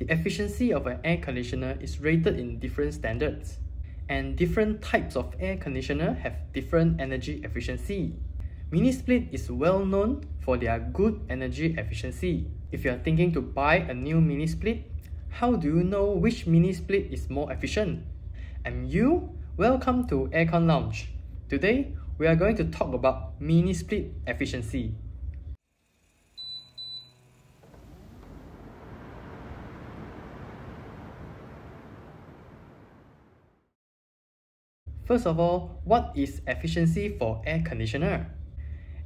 the efficiency of an air conditioner is rated in different standards, and different types of air conditioner have different energy efficiency. Mini Split is well known for their good energy efficiency. If you are thinking to buy a new Mini Split, how do you know which Mini Split is more efficient? And you, welcome to Aircon Lounge. Today, we are going to talk about Mini Split efficiency. First of all, what is efficiency for air conditioner?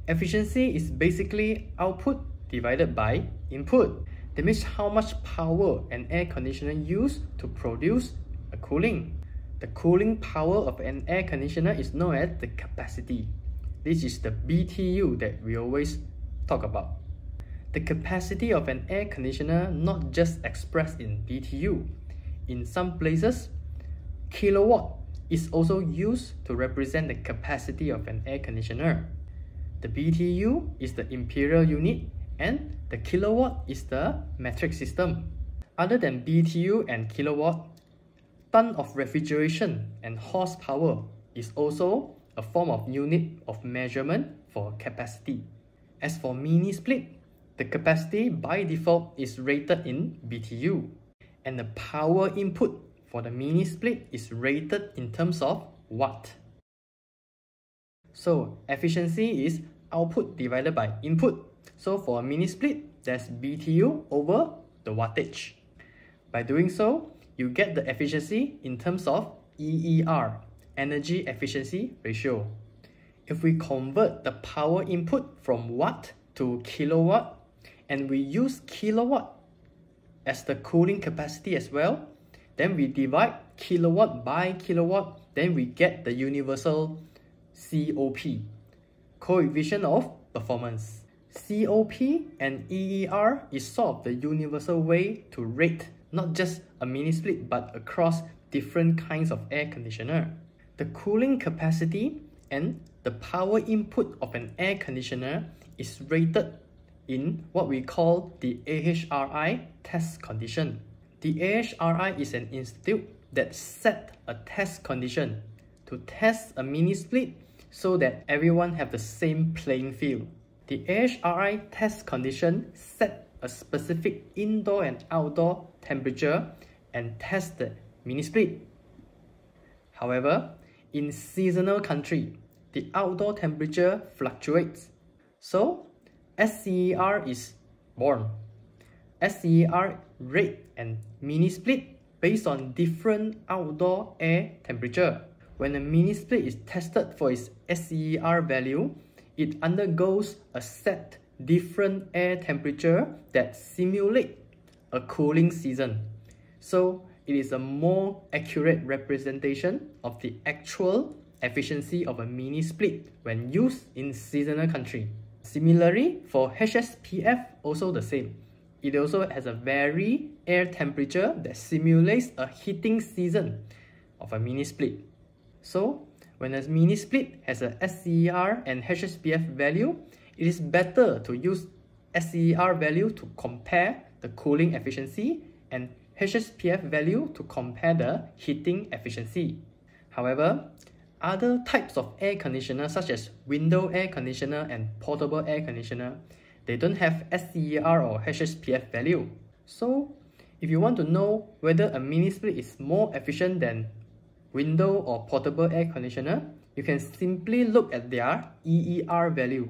Efficiency is basically output divided by input. That means how much power an air conditioner use to produce a cooling. The cooling power of an air conditioner is known as the capacity. This is the BTU that we always talk about. The capacity of an air conditioner not just expressed in BTU. In some places, kilowatt is also used to represent the capacity of an air conditioner. The BTU is the imperial unit and the kilowatt is the metric system. Other than BTU and kilowatt, ton of refrigeration and horsepower is also a form of unit of measurement for capacity. As for mini split, the capacity by default is rated in BTU and the power input for the mini split is rated in terms of watt. So efficiency is output divided by input. So for a mini split, that's BTU over the wattage. By doing so, you get the efficiency in terms of EER, energy efficiency ratio. If we convert the power input from watt to kilowatt, and we use kilowatt as the cooling capacity as well, then we divide kilowatt by kilowatt, then we get the universal COP, coefficient of performance. COP and EER is sort of the universal way to rate not just a mini split but across different kinds of air conditioner. The cooling capacity and the power input of an air conditioner is rated in what we call the AHRI test condition. The AHRI is an institute that set a test condition to test a mini split so that everyone have the same playing field. The AHRI test condition set a specific indoor and outdoor temperature and test the mini split. However, in seasonal country, the outdoor temperature fluctuates. So, SEER is born. SEER rate and mini split based on different outdoor air temperature. When a mini split is tested for its SEER value, it undergoes a set different air temperature that simulate a cooling season. So it is a more accurate representation of the actual efficiency of a mini split when used in seasonal country. Similarly, for HSPF also the same. It also has a very air temperature that simulates a heating season of a mini split. So, when a mini split has a SEER and HSPF value, it is better to use SEER value to compare the cooling efficiency and HSPF value to compare the heating efficiency. However, other types of air conditioner such as window air conditioner and portable air conditioner they don't have SEER or HSPF value. So if you want to know whether a mini split is more efficient than window or portable air conditioner, you can simply look at their EER value.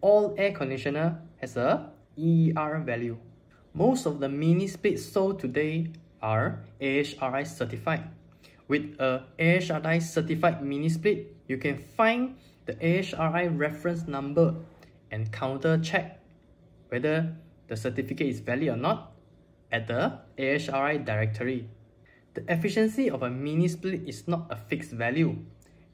All air conditioner has a EER value. Most of the mini splits sold today are AHRI certified. With a AHRI certified mini split, you can find the AHRI reference number and counter check whether the certificate is valid or not at the AHRI directory. The efficiency of a mini split is not a fixed value.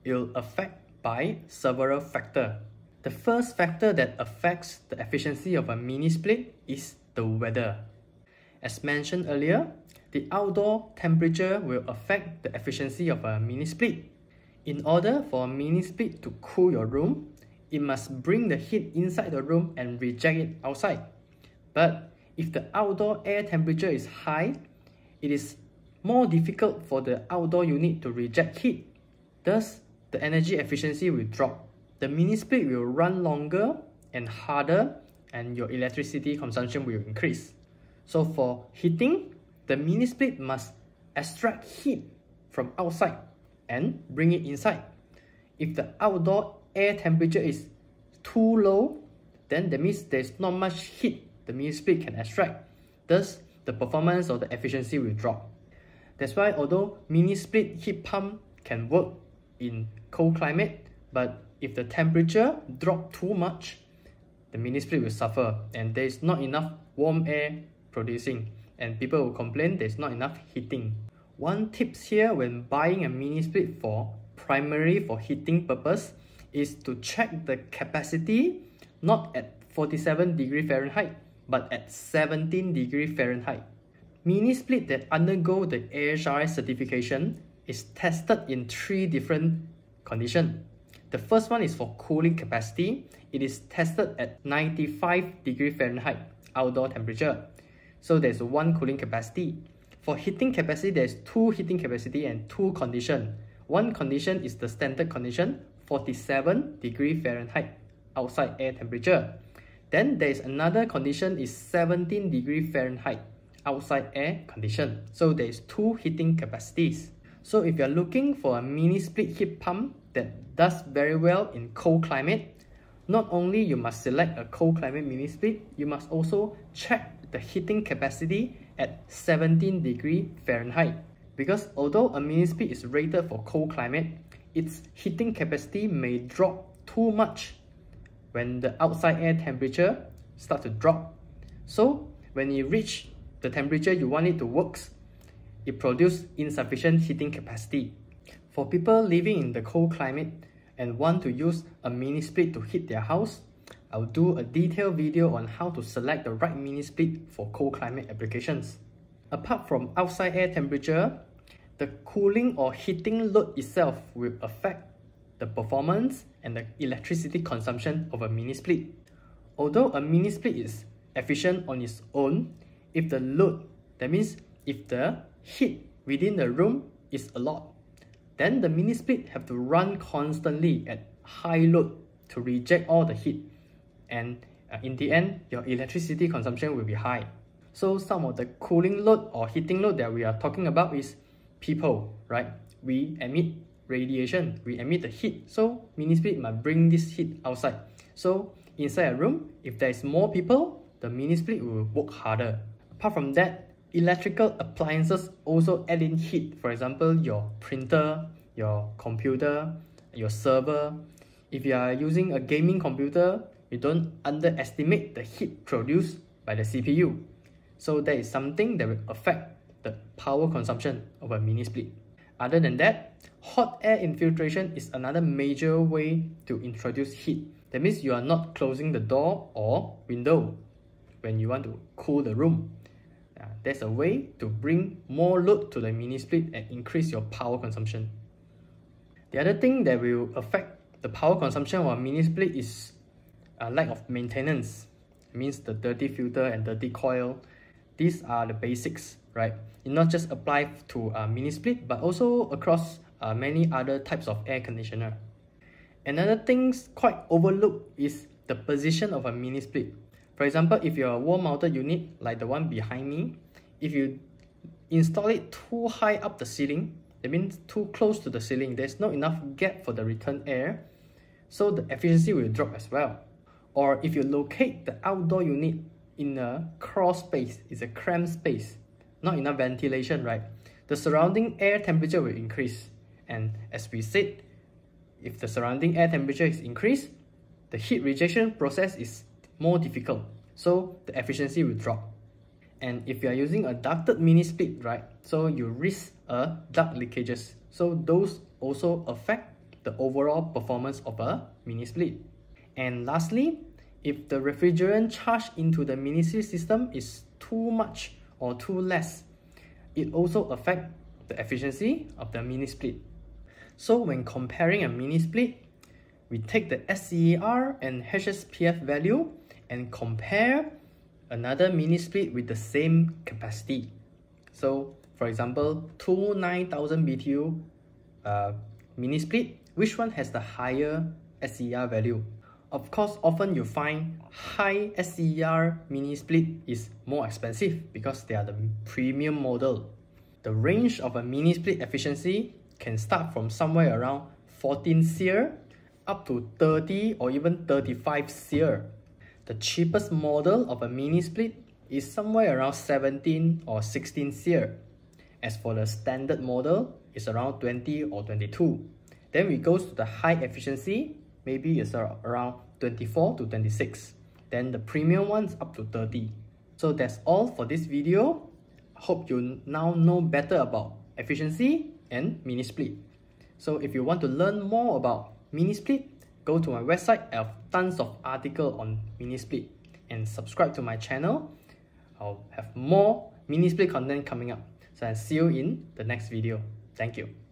It will affect by several factors. The first factor that affects the efficiency of a mini split is the weather. As mentioned earlier, the outdoor temperature will affect the efficiency of a mini split. In order for a mini split to cool your room, it must bring the heat inside the room and reject it outside. But if the outdoor air temperature is high, it is more difficult for the outdoor unit to reject heat. Thus, the energy efficiency will drop. The mini split will run longer and harder and your electricity consumption will increase. So for heating, the mini split must extract heat from outside and bring it inside. If the outdoor air temperature is too low, then that means there's not much heat the mini split can extract. Thus, the performance or the efficiency will drop. That's why although mini split heat pump can work in cold climate, but if the temperature drop too much, the mini split will suffer and there is not enough warm air producing and people will complain there's not enough heating. One tips here when buying a mini split for primary for heating purpose is to check the capacity not at 47 degree Fahrenheit but at 17 degree Fahrenheit. Mini split that undergo the AHRI certification is tested in three different conditions. The first one is for cooling capacity. It is tested at 95 degree Fahrenheit outdoor temperature. So there's one cooling capacity. For heating capacity, there's two heating capacity and two condition. One condition is the standard condition, 47 degree Fahrenheit outside air temperature. Then there is another condition is 17 degree Fahrenheit outside air condition. So there is two heating capacities. So if you're looking for a mini split heat pump that does very well in cold climate, not only you must select a cold climate mini split, you must also check the heating capacity at 17 degree Fahrenheit. Because although a mini split is rated for cold climate, its heating capacity may drop too much when the outside air temperature start to drop. So when you reach the temperature you want it to work, it produces insufficient heating capacity. For people living in the cold climate and want to use a mini split to heat their house, I'll do a detailed video on how to select the right mini split for cold climate applications. Apart from outside air temperature, the cooling or heating load itself will affect the performance and the electricity consumption of a mini split. Although a mini split is efficient on its own, if the load, that means if the heat within the room is a lot, then the mini split have to run constantly at high load to reject all the heat. And uh, in the end, your electricity consumption will be high. So some of the cooling load or heating load that we are talking about is people, right? We emit radiation, we emit the heat. So mini split must bring this heat outside. So inside a room, if there is more people, the mini split will work harder. Apart from that, electrical appliances also add in heat. For example, your printer, your computer, your server. If you are using a gaming computer, you don't underestimate the heat produced by the CPU. So that is something that will affect the power consumption of a mini split. Other than that, hot air infiltration is another major way to introduce heat. That means you are not closing the door or window when you want to cool the room. Uh, there's a way to bring more load to the mini split and increase your power consumption. The other thing that will affect the power consumption of a mini split is a lack of maintenance. It means the dirty filter and dirty coil. These are the basics, right? It not just apply to a mini split, but also across uh, many other types of air conditioner. Another thing quite overlooked is the position of a mini split. For example, if you're a wall mounted unit like the one behind me, if you install it too high up the ceiling, that means too close to the ceiling, there's not enough gap for the return air, so the efficiency will drop as well. Or if you locate the outdoor unit in a crawl space, it's a cramped space, not enough ventilation, right? The surrounding air temperature will increase. And as we said, if the surrounding air temperature is increased, the heat rejection process is more difficult, so the efficiency will drop. And if you are using a ducted mini split, right, so you risk a duct leakages. So those also affect the overall performance of a mini split. And lastly, if the refrigerant charged into the mini split system is too much or too less, it also affect the efficiency of the mini split. So when comparing a mini split, we take the SEER and HSPF value and compare another mini split with the same capacity. So for example, two 9000 BTU uh, mini split, which one has the higher SEER value? Of course, often you find high SEER mini split is more expensive because they are the premium model. The range of a mini split efficiency can start from somewhere around 14 SEER up to 30 or even 35 SEER. The cheapest model of a mini split is somewhere around 17 or 16 SEER. As for the standard model, it's around 20 or 22. Then we go to the high efficiency, maybe it's around 24 to 26. Then the premium one's up to 30. So that's all for this video. Hope you now know better about efficiency and mini split. So if you want to learn more about mini split, go to my website. I have tons of article on mini split and subscribe to my channel. I'll have more mini split content coming up. So I'll see you in the next video. Thank you.